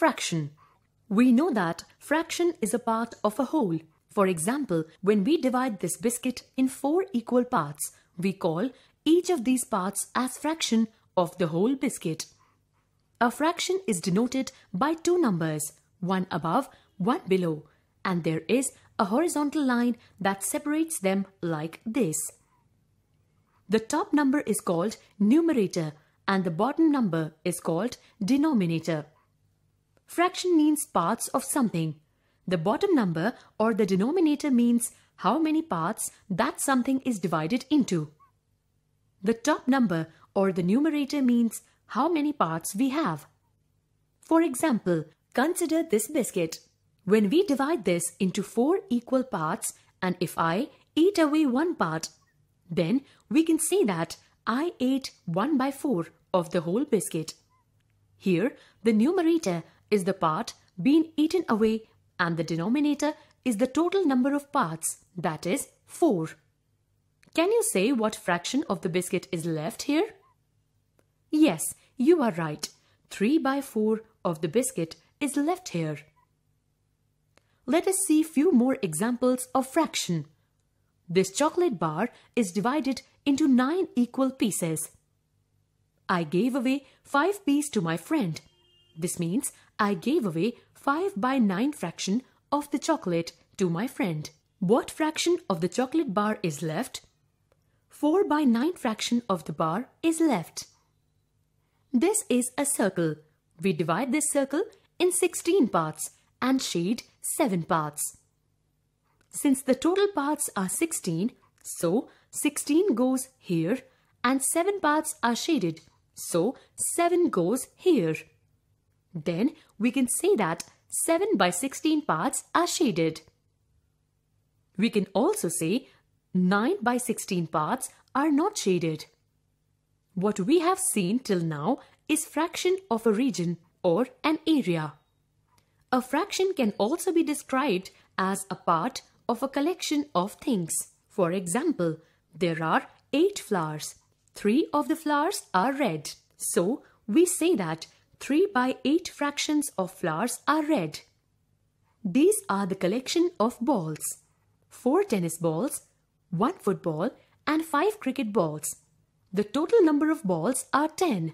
fraction. We know that fraction is a part of a whole. For example, when we divide this biscuit in four equal parts, we call each of these parts as fraction of the whole biscuit. A fraction is denoted by two numbers, one above, one below, and there is a horizontal line that separates them like this. The top number is called numerator and the bottom number is called denominator. Fraction means parts of something. The bottom number or the denominator means how many parts that something is divided into. The top number or the numerator means how many parts we have. For example, consider this biscuit. When we divide this into four equal parts and if I eat away one part, then we can say that I ate 1 by 4 of the whole biscuit. Here, the numerator is the part being eaten away and the denominator is the total number of parts, that is 4. Can you say what fraction of the biscuit is left here? Yes, you are right. 3 by 4 of the biscuit is left here. Let us see few more examples of fraction. This chocolate bar is divided into 9 equal pieces. I gave away 5 pieces to my friend. This means I gave away 5 by 9 fraction of the chocolate to my friend. What fraction of the chocolate bar is left? 4 by 9 fraction of the bar is left. This is a circle. We divide this circle in 16 parts and shade 7 parts. Since the total parts are 16, so 16 goes here and 7 parts are shaded, so 7 goes here. Then we can say that 7 by 16 parts are shaded. We can also say 9 by 16 parts are not shaded. What we have seen till now is fraction of a region or an area. A fraction can also be described as a part of a collection of things. For example, there are 8 flowers. 3 of the flowers are red. So, we say that 3 by 8 fractions of flowers are red. These are the collection of balls. 4 tennis balls, 1 football and 5 cricket balls. The total number of balls are 10.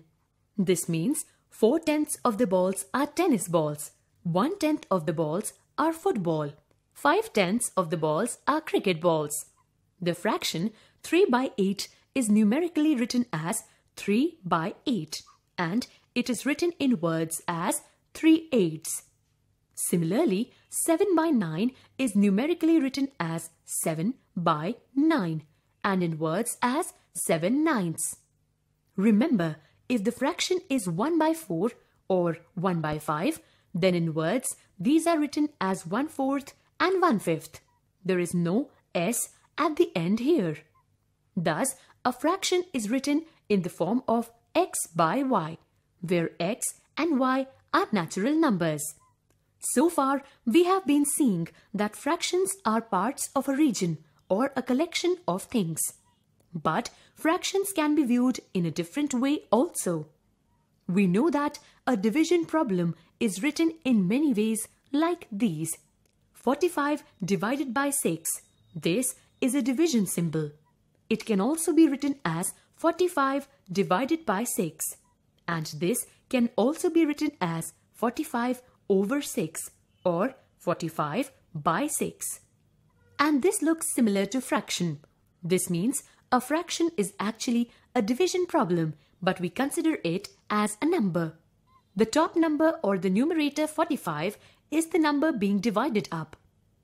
This means 4 tenths of the balls are tennis balls, 1 tenth of the balls are football, 5 tenths of the balls are cricket balls. The fraction 3 by 8 is numerically written as 3 by 8 and it is written in words as 3 eighths. Similarly, 7 by 9 is numerically written as 7 by 9 and in words as 7 ninths. Remember, if the fraction is 1 by 4 or 1 by 5, then in words these are written as 1 fourth and 1 fifth. There is no s at the end here. Thus, a fraction is written in the form of x by y, where x and y are natural numbers. So far, we have been seeing that fractions are parts of a region or a collection of things. But fractions can be viewed in a different way also. We know that a division problem is written in many ways like these. 45 divided by 6. This is a division symbol. It can also be written as 45 divided by 6. And this can also be written as 45 over 6 or 45 by 6. And this looks similar to fraction. This means a fraction is actually a division problem, but we consider it as a number. The top number or the numerator 45 is the number being divided up.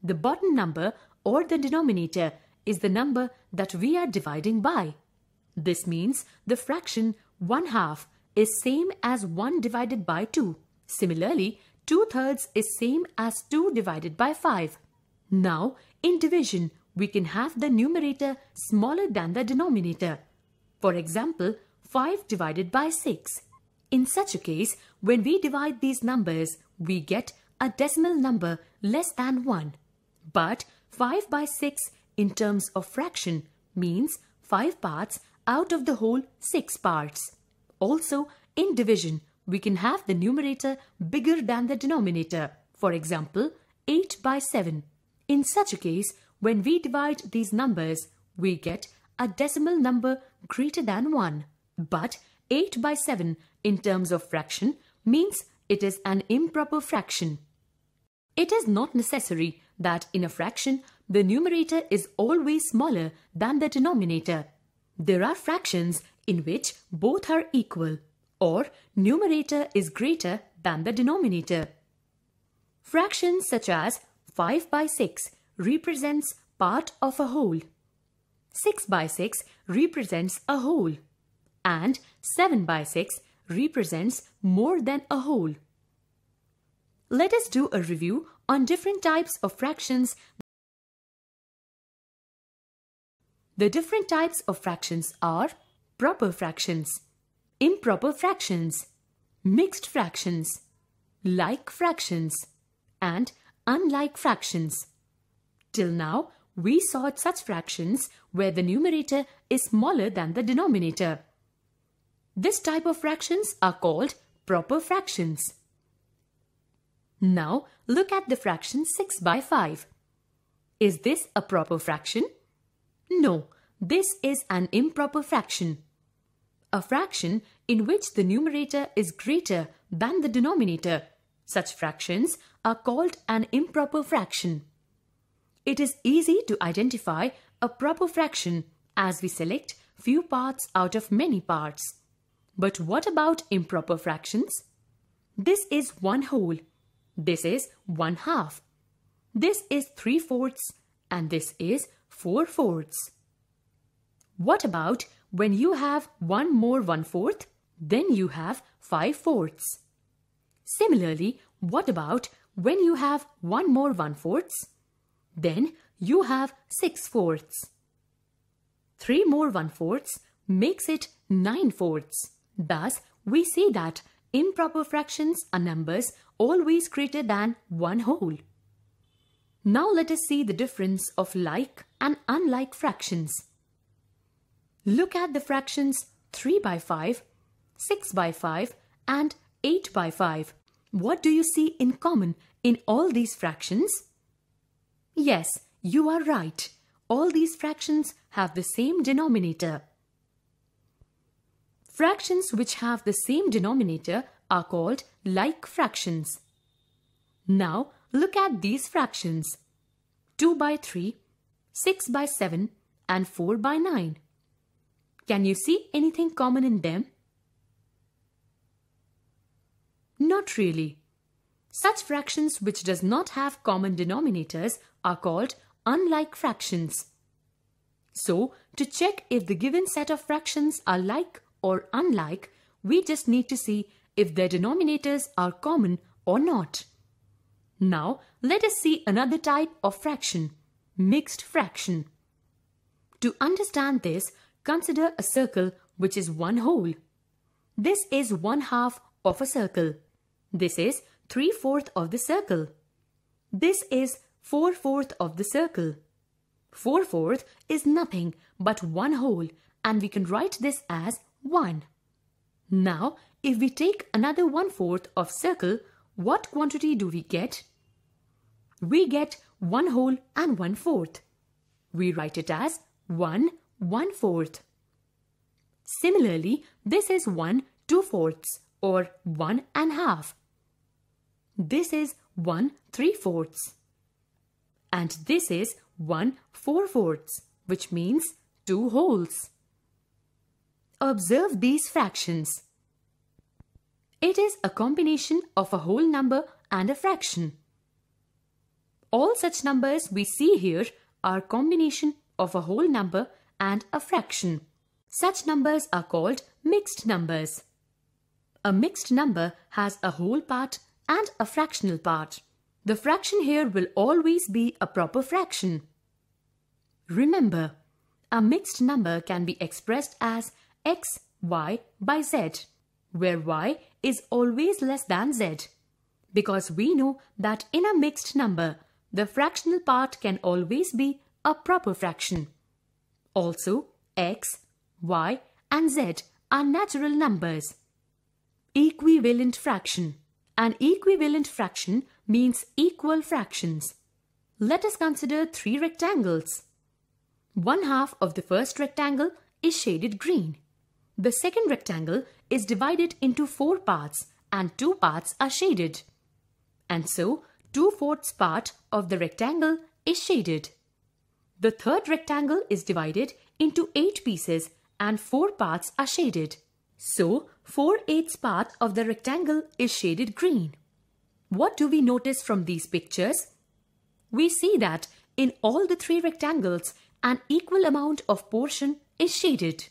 The bottom number or the denominator is the number that we are dividing by. This means the fraction 1 half is same as 1 divided by 2. Similarly, 2 thirds is same as 2 divided by 5. Now, in division, we can have the numerator smaller than the denominator. For example, 5 divided by 6. In such a case, when we divide these numbers, we get a decimal number less than 1. But 5 by 6 in terms of fraction means 5 parts out of the whole 6 parts. Also, in division, we can have the numerator bigger than the denominator. For example, 8 by 7. In such a case, when we divide these numbers, we get a decimal number greater than 1. But 8 by 7 in terms of fraction means it is an improper fraction. It is not necessary that in a fraction the numerator is always smaller than the denominator. There are fractions in which both are equal or numerator is greater than the denominator. Fractions such as 5 by 6 represents part of a whole. 6 by 6 represents a whole. And 7 by 6 represents more than a whole. Let us do a review on different types of fractions. The different types of fractions are proper fractions, improper fractions, mixed fractions, like fractions, and unlike fractions. Till now, we saw such fractions where the numerator is smaller than the denominator. This type of fractions are called proper fractions. Now look at the fraction 6 by 5. Is this a proper fraction? No, this is an improper fraction. A fraction in which the numerator is greater than the denominator. Such fractions are called an improper fraction. It is easy to identify a proper fraction as we select few parts out of many parts. But what about improper fractions? This is one whole this is 1 half. This is 3 fourths and this is 4 fourths. What about when you have one more 1 fourth, then you have 5 fourths. Similarly, what about when you have one more 1 fourths, then you have 6 fourths. 3 more 1 fourths makes it 9 fourths. Thus, we see that improper fractions are numbers always greater than one whole. Now let us see the difference of like and unlike fractions. Look at the fractions 3 by 5, 6 by 5 and 8 by 5. What do you see in common in all these fractions? Yes, you are right. All these fractions have the same denominator. Fractions which have the same denominator are called like fractions. Now look at these fractions. 2 by 3, 6 by 7 and 4 by 9. Can you see anything common in them? Not really. Such fractions which does not have common denominators are called unlike fractions. So, to check if the given set of fractions are like or unlike, we just need to see if their denominators are common or not. Now, let us see another type of fraction, mixed fraction. To understand this, consider a circle which is one whole. This is one half of a circle. This is three-fourth of the circle. This is four-fourth of the circle. Four-fourth is nothing but one whole and we can write this as 1. Now, if we take another one-fourth of circle, what quantity do we get? We get one whole and one-fourth. We write it as 1 one-fourth. Similarly, this is 1 two-fourths or 1 and half. This is 1 three-fourths. And this is 1 four-fourths, which means 2 wholes. Observe these fractions. It is a combination of a whole number and a fraction. All such numbers we see here are combination of a whole number and a fraction. Such numbers are called mixed numbers. A mixed number has a whole part and a fractional part. The fraction here will always be a proper fraction. Remember, a mixed number can be expressed as x, y by z, where y is always less than z. Because we know that in a mixed number, the fractional part can always be a proper fraction. Also, x, y and z are natural numbers. Equivalent fraction. An equivalent fraction means equal fractions. Let us consider three rectangles. One half of the first rectangle is shaded green. The second rectangle is divided into four parts and two parts are shaded. And so, two-fourths part of the rectangle is shaded. The third rectangle is divided into eight pieces and four parts are shaded. So, 4 eighths part of the rectangle is shaded green. What do we notice from these pictures? We see that in all the three rectangles, an equal amount of portion is shaded.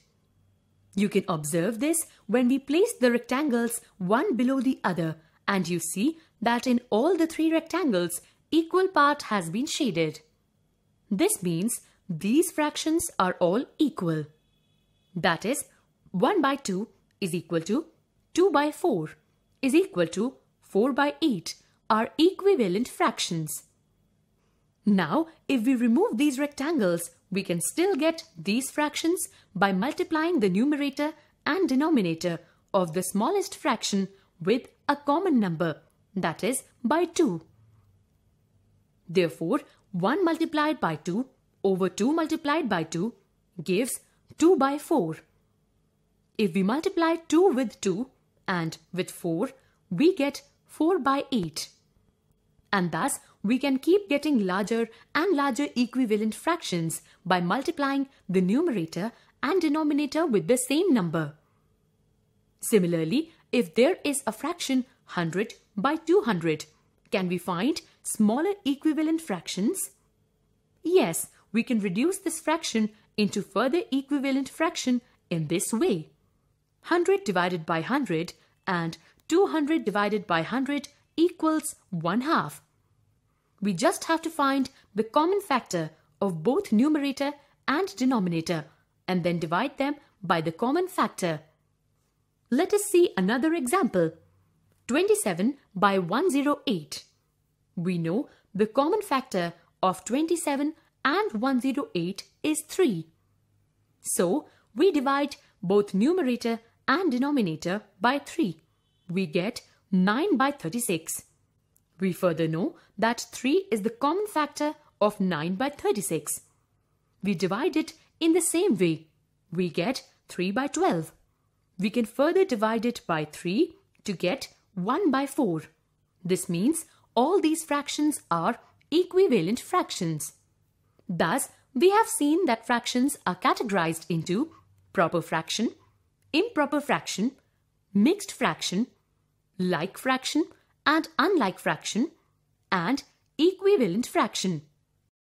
You can observe this when we place the rectangles one below the other and you see that in all the three rectangles, equal part has been shaded. This means these fractions are all equal. That is, 1 by 2 is equal to 2 by 4 is equal to 4 by 8 are equivalent fractions. Now, if we remove these rectangles, we can still get these fractions by multiplying the numerator and denominator of the smallest fraction with a common number, that is, by 2. Therefore, 1 multiplied by 2 over 2 multiplied by 2 gives 2 by 4. If we multiply 2 with 2 and with 4, we get 4 by 8. And thus, we can keep getting larger and larger equivalent fractions by multiplying the numerator and denominator with the same number. Similarly, if there is a fraction 100 by 200, can we find smaller equivalent fractions? Yes, we can reduce this fraction into further equivalent fraction in this way. 100 divided by 100 and 200 divided by 100 equals 1 half. We just have to find the common factor of both numerator and denominator and then divide them by the common factor. Let us see another example. 27 by 108. We know the common factor of 27 and 108 is 3. So, we divide both numerator and denominator by 3. We get 9 by 36. We further know that 3 is the common factor of 9 by 36. We divide it in the same way. We get 3 by 12. We can further divide it by 3 to get 1 by 4. This means all these fractions are equivalent fractions. Thus, we have seen that fractions are categorized into proper fraction, improper fraction, mixed fraction, like fraction and unlike fraction, and equivalent fraction.